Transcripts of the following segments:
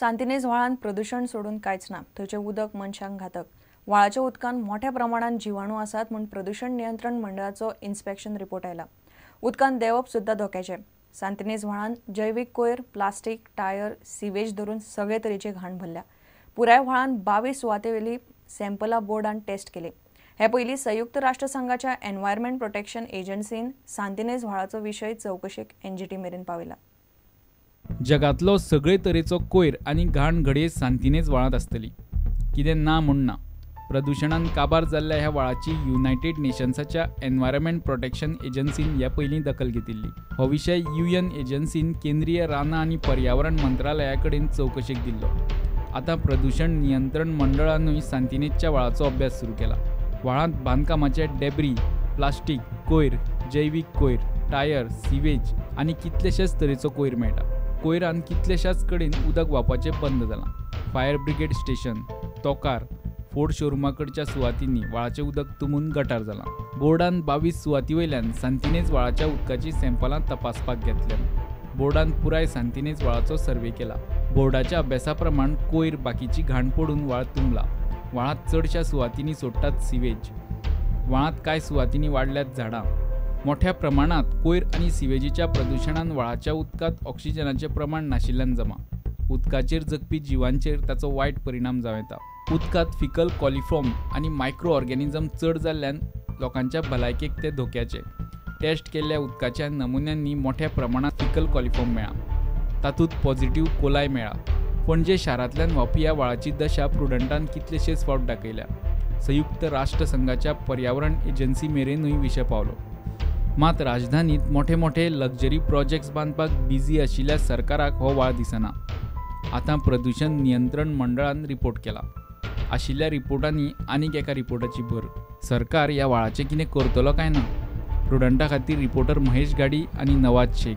सांतिनेज व्हाळांत प्रदूषण सोडून कांयच ना थंयचें उदक मनशांक घातक. व्हाळाच्या उदकांत मोठ्या प्रमाणात जिवाणू आसात म्हूण प्रदूषण नियंत्रण मंडळाचो इन्स्पेक्शन रिपोर्ट आयला. उदकांत देंवप सुद्दां धोक्याचें. सांतिनेज व्हाळांत जैवीक कोयर प्लास्टीक टायर सिवेज धरून सगळे तरेची घाण भरल्या. पुराय व्हाळान बावीस सुवातेवेली सॅम्पलां बोर्डान टेस्ट केली. हे पयलीं संयुक्त राष्ट्र संघाच्या एन्व्हायरमेंट प्रोटेक्शन एजन्सीन सांतिनेज व्हाळाचो विशय चवकशेक एनजीटी मेरेन पावयला जगातलो सगळे तरेचो कोयर आनी घाण घडये सांतिनेज व्हाळांत आसतली कितें ना म्हूण ना प्रदुशणान काबार जाल्ल्या ह्या व्हाळाची युनायटेड नेशन्साच्या एन्व्हायरमेंट प्रोटेक्शन एजन्सीन ह्या पयलीं दखल घेतिल्ली. हो विशय युएन एजन्सीन केंद्रीय रानां आनी पर्यावरण मंत्रालया कडेन चवकशेक दिल्लो. आतां प्रदुशण नियंत्रण मंडळानूय सांतिनेजच्या व्हाळाचो अभ्यास सुरू केला. व्हाळांत बांदकामाचे डेब्री प्लास्टीक कोयर जैवीक कोयर टायर सिवेज आनी कितलेशेच तरेचो कोयर मेळटा. कोयरान कितलेशाच कडेन उदक व्हांवपाचें बंद जालां. फायर ब्रिगेड स्टेशन तोकार फोर्ड शोरुमा कडच्या सुवातींनी व्हाळाचें उदक तुंबून गटार जालां. बोर्डान बावीस सुवाती वयल्यान सांतिनेज व्हाळाच्या उदकाची सॅम्पलां तपासपाक घेतल्यात बोर्डान पुराय सांतिनेज व्हाळाचो सर्वे केला. बोर्डाच्या अभ्यासा प्रमाण कोयर बाकीची घाण पडून व्हाळ तुंबला. व्हाळांत चडशा सुवातींनी सोडटात सिवेज. व्हाळांत कांय सुवातींनी वाडल्यात झाडां? मोठ्या प्रमाणात कोयर आणि सिवेजीच्या प्रदुशणान व्हाळाच्या उदकांत ऑक्सिजनाचें प्रमाण नाशिल्ल्यान जमा. उदकाचेर जगपी जिवांचेर ताचो वायट परिणाम जावं येता उदकांत फिकल कॉलिफॉर्म आनी मायक्रो ऑर्गॅनिझम चड जाल्ल्यान लोकांच्या भलायकेक ते धोक्याचे. टेस्ट केल्ल्या उदकाच्या नमुन्यांनी मोठ्या प्रमाणात फिकल कॉलिफॉर्म मेळ्ळा तातूंत पॉझिटिव्ह कोलाय मेळ्ळा पणजे शारांतल्यान व्हांवपी ह्या व्हाळाची दशा प्रुडंटान कितलेशेच फावट दाखयल्या. संयुक्त राष्ट्र संघाच्या पर्यावरण एजन्सी मेरेनूय विशय पावलो. मात राजधानीत मोठे मोठे लक्झरी प्रोजेक्ट्स बांदपाक बिझी आशिल्ल्या सरकाराक हो वाळ दिसना. आतां प्रदूषण नियंत्रण मंडळान रिपोर्ट केला. आशिल्ल्या रिपोर्टांनी आनीक एका रिपोर्टाची भर. सरकार ह्या व्हाळाचें कितें करतलो काय ना? प्रुडंटा खातीर रिपोर्टर महेश गाडी आनी नवाज शेख.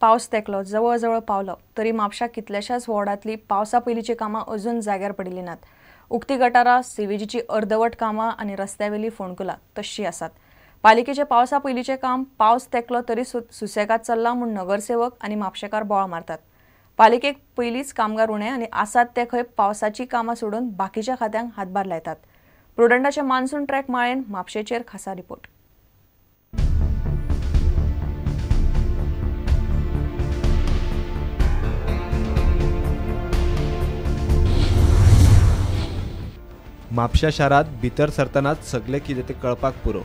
पावस तेंकलो जवळ जवळ पावलो. तरी म्हापशा कितल्याशाच वॉर्डांतली पावसा पयलींची कामां अजून जाग्यार पडिल्ली नात उक्ती गटारां सिवेजीची अर्दवट कामां आनी रस्त्यावेली फोंडकुलां तशीं आसात पालिकेचे पावसा पयलींचें काम पावस तेंकलो तरी सुसेगाद चल्लां म्हूण नगरसेवक आनी म्हापशेकार बोवाळ मारतात. पालिकेक पयलींच कामगार उणे आनी आसात ते खंय पावसाची कामां सोडून बाकीच्या खात्यांक हातभार लायतात. प्रुडंटाचे मान्सून ट्रॅक माळेन म्हापशेचेर खासा रिपोर्ट. म्हापशा शारांत भितर सरतनाच सगळे कितें तें कळपाक पुरो.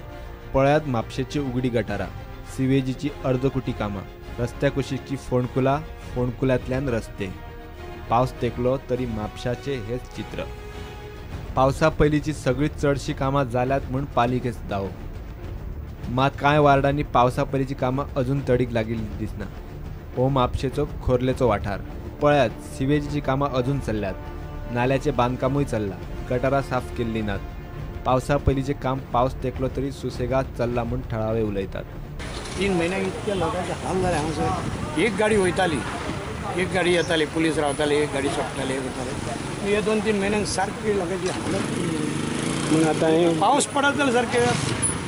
पळयात म्हापशेची उगडी गटारां सिवेजीची अर्धकुटी कामां रस्त्या कुशीची फोंडकुला फोंडकुल्यांतल्यान रस्ते. पावस तेकलो तरी म्हापशाचे हेच चित्र. पावसा पयलींची सगळी चडशी कामां जाल्यात म्हूण पालिकेच दावो. मात कांय वार्डांनी पावसा पयलींची कामां अजून तडीक लागिल्ली दिसना. हो म्हापशेचो खोर्लेचो वाठार. पळयात सिवेजीची कामां अजून चल्ल्यात. नाल्याचें बांदकामूय चल्लां. गटारां साफ केल्लीं नात. पावसा पयलींचें काम पावस तेकलो तरी सुसेगाद चल्ला म्हूण थळावे उलयतात. तीन म्हयन्याक इतके लोकांचे हाल जाले हांगासर एक गाडी वयताली एक गाडी येताली पुलीस रावताली एक गाडी सोडटाली हे करताले. हे दोन तीन म्हयन्यांक सारकी लोकांची हालत मग आतां हे पावस पडत जाल्यार सारके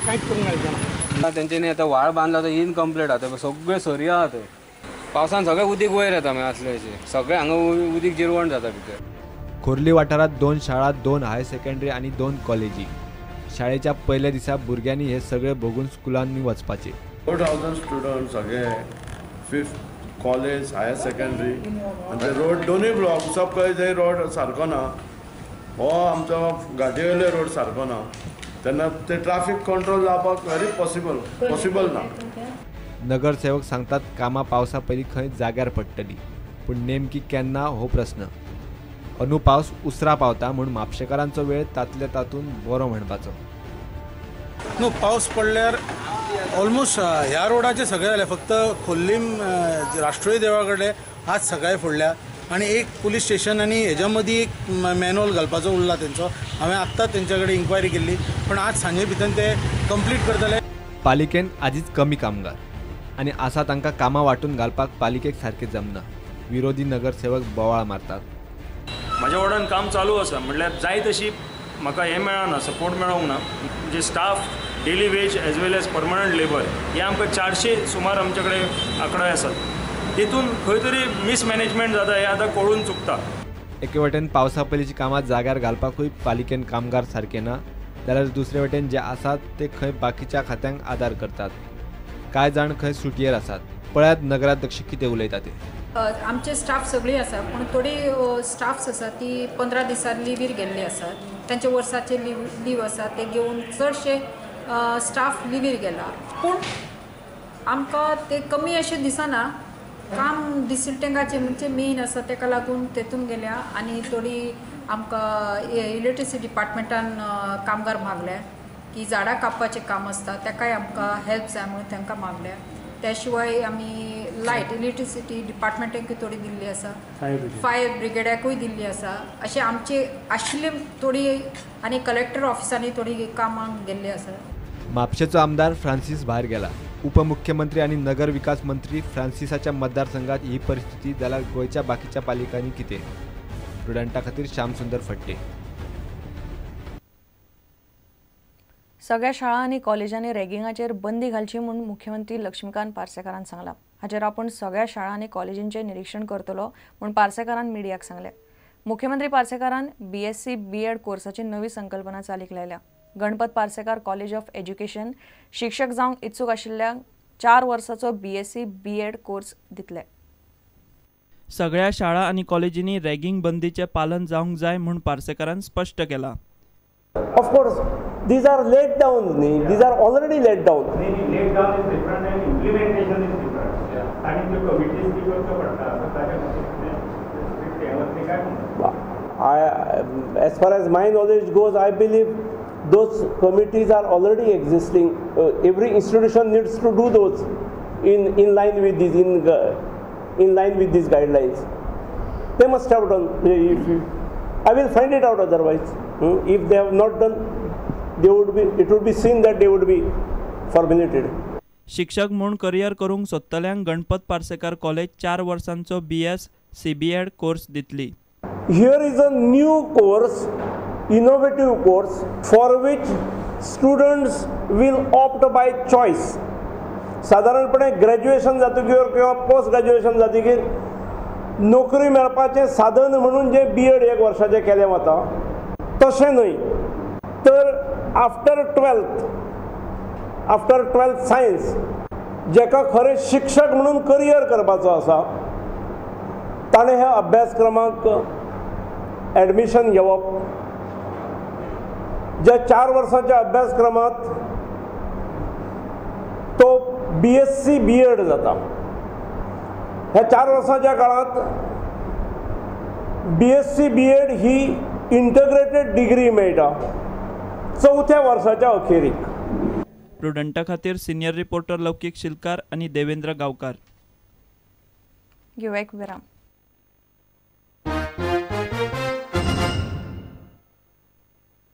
कांयच करूंक मेळटा तेंच्यांनी आतां व्हाळ बांदला तो इनकम्प्लीट आहा सगळे सरी आहा थंय पावसान सगळे उदीक वयर येता मागीर असले अशें सगळे हांगा उदीक जिरवण जाता भितर खोर्ली वाठारात दोन शाळा दोन हायर सेकंडरी आनी दोन कॉलेजी. शाळेच्या पयल्या दिसा भुरग्यांनी हे सगळे भोगून स्कुलांनी वचपाचे. फोर थावजंड स्टुडंट सगळे फिफ्थ कॉलेज हायर सेकंडरी ते रोड दोनूय ब्लॉक सब खंय थंय रोड सारको ना हो आमचो घाटीवयलो रोड सारको ना. तेन्ना ते ट्राफीक कंट्रोल जावपाक व्हेरी पॉसिबल पॉसिबल ना. नगरसेवक सांगतात कामां पावसा पयलीं खंय जाग्यार पडटली पूण नेमकी केन्ना हो प्रस्न अंदू पावस उसरा पावता म्हूण म्हापशेकारांचो वेळ तातल्या तातूंत बरो म्हणपाचो. न्हू पावस पडल्यार ऑलमोस्ट ह्या रोडाचे सगळे जाले फक्त खोल्लीम राष्ट्रीय देवळा कडेन आज सकाळी फोडल्या. आनी एक पुलीस स्टेशन आनी हेज्या मदीं एक मॅन्युअल घालपाचो उरला तेंचो हांवें आत्ताच तेंच्या कडेन इन्क्वायरी केल्ली पण आज सांजे भितर ते कंप्लीट करतले. पालिकेन आदीच कमी कामगार. आनी आसा तांकां कामां वांटून घालपाक पालिकेक सारकें जमना. विरोधी नगरसेवक बोवाळ मारतात. म्हज्या वार्डान काम चालू आसा म्हणल्यार जाय तशी म्हाका हें मेळना सपोर्ट मेळोंक ना. म्हणजे staff daily wage as well as permanent labour हे आमकां चारशे सुमार आमचे कडेन आंकडे आसात तितून खंय तरी मिसमॅनेजमेंट जाता हें आतां कळून चुकता. एके वटेन पावसा पयलींची कामां जाग्यार घालपाकूय पालिकेन कामगार सारके ना. जाल्यार दुसरे वटेन जे आसात ते खंय बाकीच्या खात्यांक आदार करतात. कांय जाण खंय सुटयेर आसात. पळयात नगराध्यक्ष कितें उलयता ते. आमचे स्टाफ सगळी आसा पूण थोडी स्टाफ्स आसा ती पंदरा दिसा लिवीर गेल्ली आसात तांचे वर्साचे लीव लीव आसा ते घेवन चडशे स्टाफ लिवीर गेला. पूण आमकां ते कमी अशें दिसना काम डिसिल्टेंगाचें म्हणजे मेन आसा ताका लागून तेतून गेल्या आनी थोडी आमकां इलेक्ट्रिसिटी डिपार्टमेंटान कामगार मागल्या की झाडां कापपाचें काम आसता ताकाय आमकां हेल्प जाय म्हणून तांकां मागल्या. त्या शिवाय आमी लायट इलेक्ट्रिसिटी डिपार्टमेंटाकूय थोडी दिल्ली आसा फायर ब्रिगेडाकूय दिल्ली आसा अशें आमचे आशिल्ले थोडी आनी कलेक्टर ऑफिसांनी थोडी कामांक गेल्ली आसा म्हापशेचो आमदार फ्रांसीस भायर गेला. उपमुख्यमंत्री आणि नगर विकास मंत्री फ्रांसिसाच्या मतदारसंघात ही परिस्थिती जाल्यार गोंयच्या बाकीच्या पालिकांनी कितें. स्टुडंटा खातीर श्यामसुंदर फडटे सगळ्या शाळा आणि कॉलेजांनी रॅगिंगाचेर बंदी घालची म्हूण मुख्यमंत्री लक्ष्मीकांत पार्सेकारान सांगला. हाचेर आपूण सगळ्या शाळा आणि कॉलेजींचे निरीक्षण करतलो म्हूण पार्सेकारान मिडियाक सांगले. मुख्यमंत्री पार्सेकारान B S C B Ed कोर्साची नवी संकल्पना चालीक लायल्या Ganpat Parsekar college of education शिक्षक जावंक इत्सूक आशिल्ल्या चार वर्साचो B S C B Ed course दितले. सगळ्या शाळा आनी कॉलेजींनी रॅगिंग बंदीचें पालन जावंक जाय म्हूण पार्सेकारान स्पश्ट केलां. Of course, these are laid down, these are already laid down. आणि ते committees ती करचो पडटा सो ताच्या खातीर strict हें वरती काय म्हणटा I, as far as my knowledge goes, I believe those committees are already existing. Uh, every institution needs to do those in, in line with these in, gu- in line with these guidelines. They must have done. If you, I will find it out otherwise. Hmm? If they have not done, they would be. It would be seen that they would be formulated. शिक्षक म्हूण career करूंक सोदतल्यांक Ganpat Parsekar college चार वर्सांचो B S C B Ed course दितली. Here is a new course innovative course for which students will opt by choice सादारणपणे graduation जातकीर किंवा post graduation जातकीर नोकरी मेळपाचें साधन म्हणून जे बी एड एक वर्साचें केलें वता तशें न्हय तर after twelfth after twelfth science जेका खरें शिक्षक म्हणून करियर करपाचो आसा ताणें ह्या अभ्यासक्रमाक ॲडमिशन घेवप ज्या चार वर्सांच्या अभ्यासक्रमात तो B S C B Ed जाता. ह्या चार वर्सांच्या काळात B S C B Ed ही इंटग्रेटेड डिग्री मेळटा चवथ्या वर्साच्या अखेरीक. प्रुडंटा खातीर सिनियर रिपोर्टर लौकीक शिलकार आनी देवेंद्र गांवकार. घेऊया एक विराम.